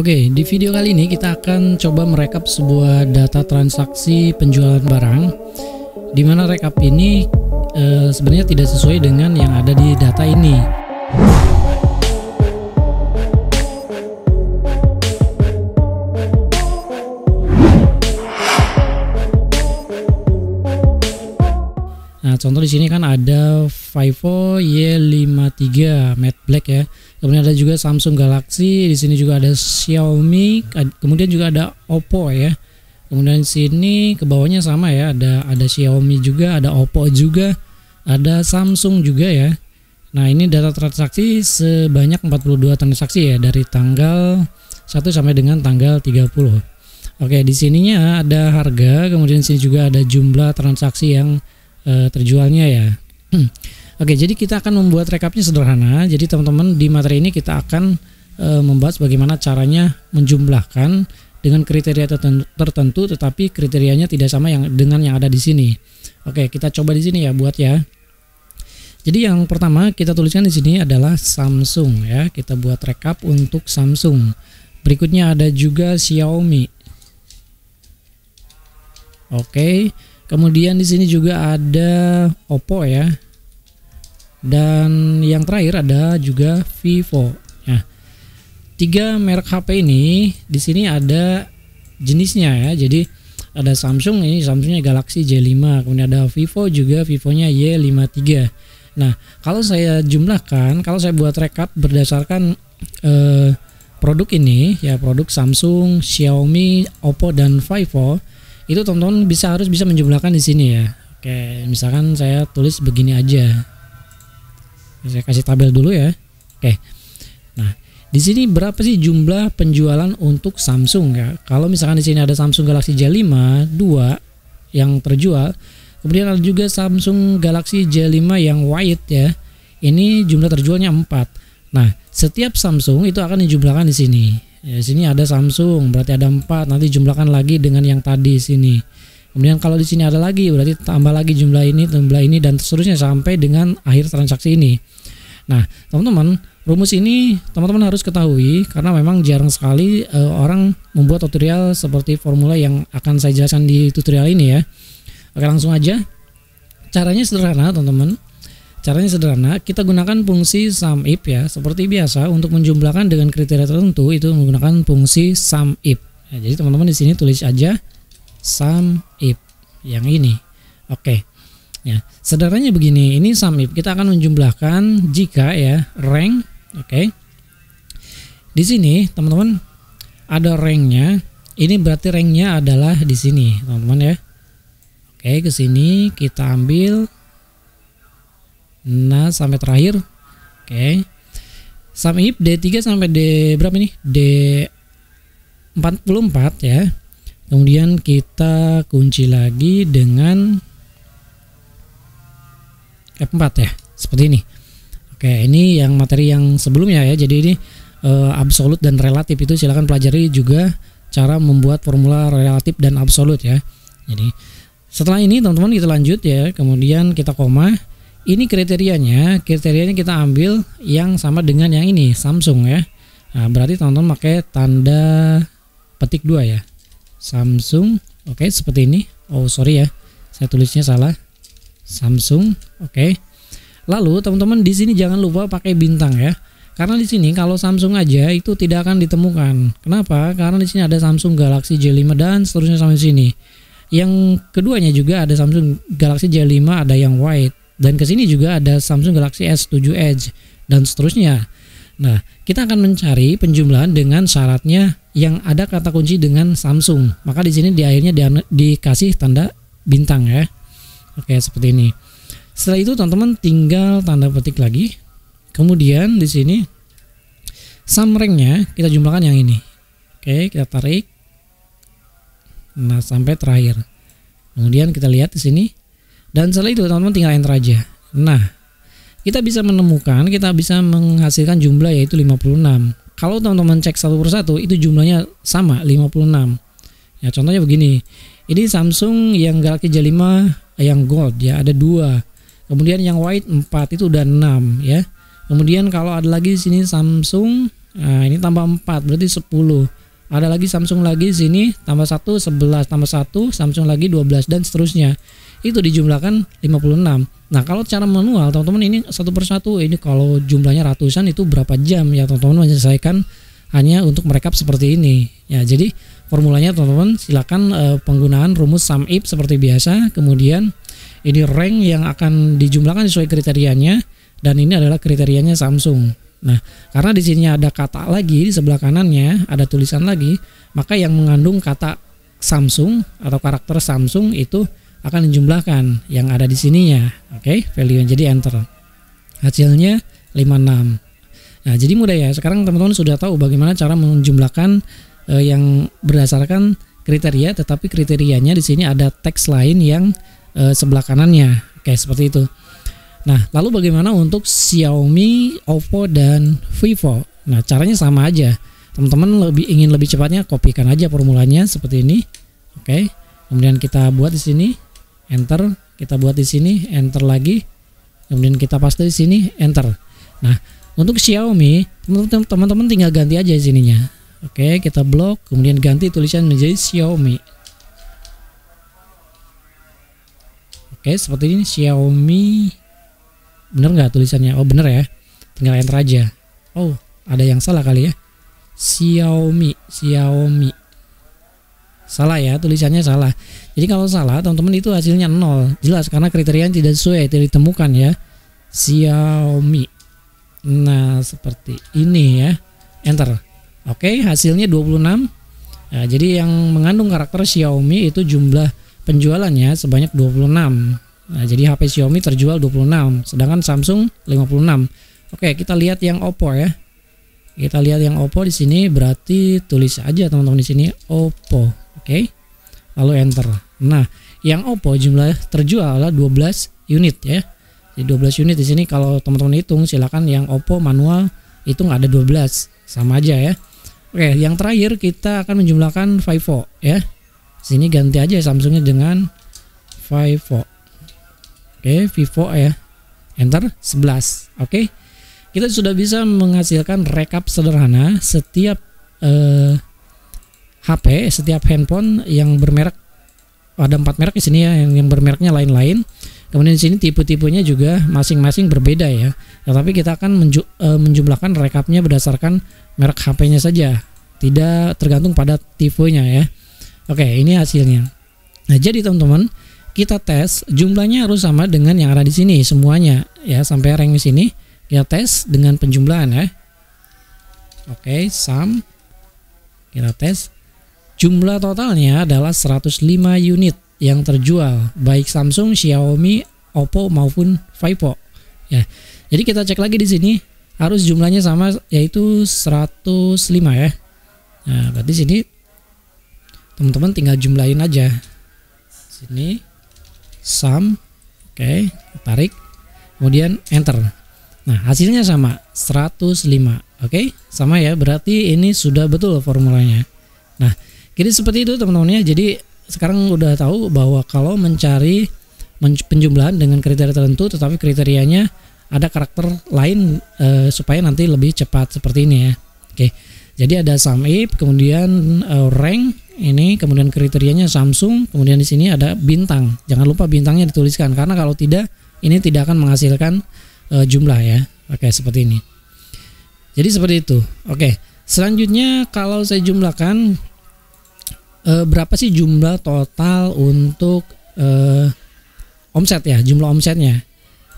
Oke, di video kali ini kita akan coba merekap sebuah data transaksi penjualan barang di mana rekap ini e, sebenarnya tidak sesuai dengan yang ada di data ini. Nah, contoh di sini kan ada Vivo Y53 matte black ya. Kemudian ada juga Samsung Galaxy, di sini juga ada Xiaomi, kemudian juga ada Oppo ya. Kemudian di sini ke bawahnya sama ya, ada ada Xiaomi juga, ada Oppo juga, ada Samsung juga ya. Nah, ini data transaksi sebanyak 42 transaksi ya dari tanggal 1 sampai dengan tanggal 30. Oke, di sininya ada harga, kemudian di sini juga ada jumlah transaksi yang uh, terjualnya ya. Oke, jadi kita akan membuat rekapnya sederhana. Jadi teman-teman di materi ini kita akan uh, membahas bagaimana caranya menjumlahkan dengan kriteria tertentu, tetapi kriterianya tidak sama yang dengan yang ada di sini. Oke, kita coba di sini ya buat ya. Jadi yang pertama kita tuliskan di sini adalah Samsung ya. Kita buat rekap untuk Samsung. Berikutnya ada juga Xiaomi. Oke. Kemudian di sini juga ada Oppo ya. Dan yang terakhir ada juga Vivo. Ya. Tiga merek HP ini di sini ada jenisnya ya. Jadi ada Samsung ini Samsungnya Galaxy J5, kemudian ada Vivo juga Vivonya Y53. Nah, kalau saya jumlahkan, kalau saya buat rekap berdasarkan eh, produk ini ya produk Samsung, Xiaomi, Oppo dan Vivo itu teman-teman bisa harus bisa menjumlahkan di sini ya oke misalkan saya tulis begini aja saya kasih tabel dulu ya. Oke. Nah di sini berapa sih jumlah penjualan untuk Samsung ya? Kalau misalkan di sini ada Samsung Galaxy J5 2 yang terjual kemudian ada juga Samsung Galaxy J5 yang white ya. Ini jumlah terjualnya 4 nah setiap Samsung itu akan dijumlahkan di sini. Ya, sini ada Samsung, berarti ada 4. Nanti jumlahkan lagi dengan yang tadi sini. Kemudian kalau di sini ada lagi, berarti tambah lagi jumlah ini, jumlah ini dan seterusnya sampai dengan akhir transaksi ini. Nah, teman-teman, rumus ini teman-teman harus ketahui karena memang jarang sekali uh, orang membuat tutorial seperti formula yang akan saya jelaskan di tutorial ini ya. Oke, langsung aja. Caranya sederhana, teman-teman. Caranya sederhana, kita gunakan fungsi sum if ya. Seperti biasa untuk menjumlahkan dengan kriteria tertentu itu menggunakan fungsi sum if. Ya, jadi teman-teman di sini tulis aja sum if yang ini. Oke. Ya, sederhananya begini, ini sum if. Kita akan menjumlahkan jika ya rank, oke. Di sini teman-teman ada ranknya. Ini berarti ranknya adalah di sini, teman-teman ya. Oke, ke sini kita ambil Nah, sampai terakhir. Oke. Okay. Sum if D3 sampai D berapa nih? D44 ya. Kemudian kita kunci lagi dengan F4 ya. Seperti ini. Oke, ini yang materi yang sebelumnya ya. Jadi ini uh, absolut dan relatif itu silahkan pelajari juga cara membuat formula relatif dan absolut ya. Jadi setelah ini teman-teman kita lanjut ya. Kemudian kita koma ini kriterianya kriterianya kita ambil yang sama dengan yang ini Samsung ya nah, berarti teman-teman pakai tanda petik dua ya Samsung. Oke okay, seperti ini. Oh sorry ya. Saya tulisnya salah. Samsung. Oke. Okay. lalu teman-teman di sini jangan lupa pakai bintang ya. Karena di sini kalau Samsung aja itu tidak akan ditemukan. Kenapa? Karena di sini ada Samsung Galaxy J5 dan seterusnya sampai sini. Yang keduanya juga ada Samsung Galaxy J5 ada yang white. Dan ke sini juga ada Samsung Galaxy S7 Edge dan seterusnya. Nah, kita akan mencari penjumlahan dengan syaratnya yang ada kata kunci dengan Samsung. Maka di sini di akhirnya di, dikasih tanda bintang ya. Oke, seperti ini. Setelah itu teman-teman tinggal tanda petik lagi. Kemudian di sini sum rank-nya kita jumlahkan yang ini. Oke, kita tarik. Nah, sampai terakhir. Kemudian kita lihat di sini dan setelah itu teman-teman tinggal enter aja. Nah, kita bisa menemukan, kita bisa menghasilkan jumlah yaitu 56. Kalau teman-teman cek satu persatu itu jumlahnya sama 56. Ya contohnya begini. Ini Samsung yang Galaxy J5 yang gold ya ada dua. Kemudian yang white 4 itu udah 6 ya. Kemudian kalau ada lagi sini Samsung Nah, ini tambah 4 berarti 10. Ada lagi Samsung lagi sini tambah 1 11 tambah 1 Samsung lagi 12 dan seterusnya. Itu dijumlahkan 56. Nah, kalau cara manual teman-teman ini satu persatu ini kalau jumlahnya ratusan itu berapa jam ya teman-teman menyelesaikan hanya untuk merekap seperti ini. Ya, jadi formulanya teman-teman silakan uh, penggunaan rumus sum if seperti biasa. Kemudian ini rank yang akan dijumlahkan sesuai kriterianya dan ini adalah kriterianya Samsung. Nah, karena di sini ada kata lagi di sebelah kanannya ada tulisan lagi, maka yang mengandung kata Samsung atau karakter Samsung itu akan dijumlahkan yang ada di sininya. Oke, okay? value jadi enter. Hasilnya 56. Nah, jadi mudah ya. Sekarang teman-teman sudah tahu bagaimana cara menjumlahkan eh, yang berdasarkan kriteria, tetapi kriterianya di sini ada teks lain yang eh, sebelah kanannya. Oke, seperti itu. Nah, lalu bagaimana untuk Xiaomi, Oppo dan Vivo? Nah, caranya sama aja. Teman-teman lebih ingin lebih cepatnya kopikan aja formulanya seperti ini. Oke. Kemudian kita buat di sini enter kita buat di sini enter lagi. Kemudian kita paste di sini enter. Nah untuk Xiaomi teman-teman tinggal ganti aja sininya. Oke kita blok kemudian ganti tulisan menjadi Xiaomi. Oke seperti ini Xiaomi. Bener nggak tulisannya? Oh bener ya. Tinggal enter aja. Oh ada yang salah kali ya. Xiaomi Xiaomi salah ya tulisannya salah. Jadi kalau salah teman-teman itu hasilnya nol. Jelas karena kriteria yang tidak sesuai tidak ditemukan ya. Xiaomi. Nah seperti ini ya. Enter. Oke hasilnya 26 nah, jadi yang mengandung karakter Xiaomi itu jumlah penjualannya sebanyak 26 nah jadi HP Xiaomi terjual 26 sedangkan Samsung 56 oke kita lihat yang Oppo ya. Kita lihat yang Oppo di sini berarti tulis aja teman-teman di sini Oppo Oke. Lalu enter. Nah, yang Oppo jumlah terjual adalah 12 unit ya. Jadi 12 unit di sini kalau teman-teman hitung silakan yang Oppo manual itu nggak ada 12 sama aja ya. Oke, yang terakhir kita akan menjumlahkan Vivo ya. Sini ganti aja Samsungnya dengan Vivo. Oke, Vivo ya. Enter 11. Oke. Kita sudah bisa menghasilkan rekap sederhana setiap eh, HP setiap handphone yang bermerek ada empat merek di sini ya yang, yang bermereknya lain-lain. Kemudian di sini tipe-tipenya juga masing-masing berbeda ya. Tetapi kita akan menju, e, menjumlahkan rekapnya berdasarkan merek HP-nya saja. Tidak tergantung pada tipenya ya. Oke ini hasilnya. Nah jadi teman-teman kita tes jumlahnya harus sama dengan yang ada di sini semuanya ya sampai rank di sini. Kita tes dengan penjumlahan ya. Oke sum kita tes Jumlah totalnya adalah 105 unit yang terjual baik Samsung, Xiaomi, Oppo maupun Vivo. Ya. Jadi kita cek lagi di sini harus jumlahnya sama yaitu 105 ya. Nah, berarti sini teman-teman tinggal jumlahin aja. Sini sum oke, okay, tarik kemudian enter. Nah, hasilnya sama 105. Oke, okay? sama ya. Berarti ini sudah betul formulanya. Nah, jadi seperti itu teman-teman ya. Jadi sekarang udah tahu bahwa kalau mencari penjumlahan dengan kriteria tertentu tetapi kriterianya ada karakter lain e, supaya nanti lebih cepat seperti ini ya. Oke. Jadi ada sum if, kemudian e, rank ini, kemudian kriterianya Samsung, kemudian di sini ada bintang. Jangan lupa bintangnya dituliskan karena kalau tidak ini tidak akan menghasilkan e, jumlah ya. Oke, seperti ini. Jadi seperti itu. Oke. Selanjutnya kalau saya jumlahkan e, berapa sih jumlah total untuk e, omset ya jumlah omsetnya?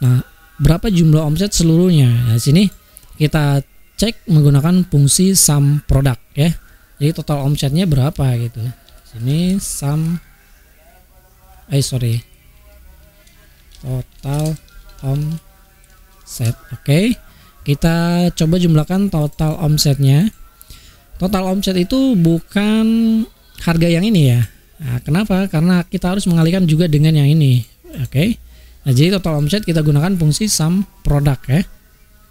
Nah berapa jumlah omset seluruhnya? Nah sini kita cek menggunakan fungsi sum produk ya. Jadi total omsetnya berapa gitu. Sini sum eh sorry. Total omset oke. Okay. kita coba jumlahkan total omsetnya. Total omset itu bukan harga yang ini ya. Nah, kenapa? Karena kita harus mengalihkan juga dengan yang ini. Oke. Okay? Nah, jadi total omset kita gunakan fungsi sum product ya.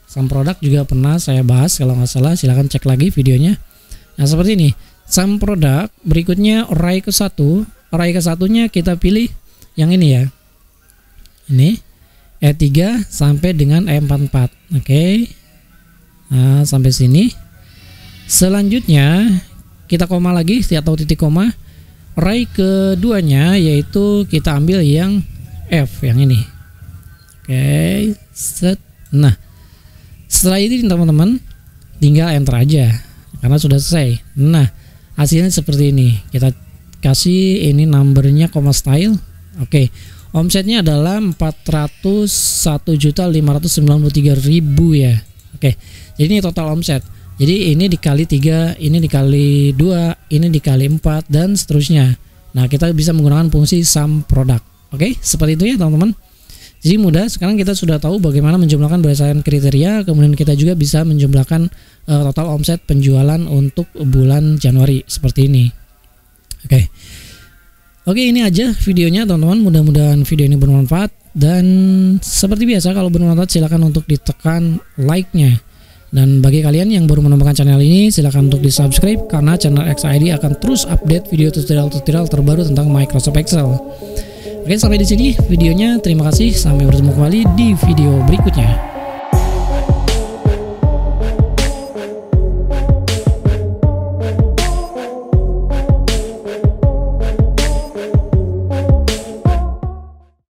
Sum product juga pernah saya bahas kalau nggak salah silahkan cek lagi videonya. Nah, seperti ini. Sum product berikutnya array ke satu. Array ke satunya kita pilih yang ini ya. Ini E3 sampai dengan E44. Oke. Okay. Nah, sampai sini. selanjutnya kita koma lagi atau titik koma. Array keduanya yaitu kita ambil yang F yang ini. Oke set. Nah setelah ini teman-teman tinggal enter aja karena sudah selesai. Nah hasilnya seperti ini. Kita kasih ini numbernya koma style. Oke omsetnya adalah 401.593.000 ya. Oke jadi ini total omset jadi ini dikali 3, ini dikali 2, ini dikali 4 dan seterusnya. Nah, kita bisa menggunakan fungsi sum product. Oke, seperti itu ya, teman-teman. Jadi mudah. Sekarang kita sudah tahu bagaimana menjumlahkan berdasarkan kriteria, kemudian kita juga bisa menjumlahkan uh, total omset penjualan untuk bulan Januari seperti ini. Oke. Oke, ini aja videonya, teman-teman. Mudah-mudahan video ini bermanfaat dan seperti biasa kalau bermanfaat silakan untuk ditekan like-nya dan bagi kalian yang baru menemukan channel ini, silahkan untuk di subscribe karena channel XID akan terus update video tutorial-tutorial terbaru tentang Microsoft Excel. Oke, sampai di sini videonya. Terima kasih. Sampai bertemu kembali di video berikutnya.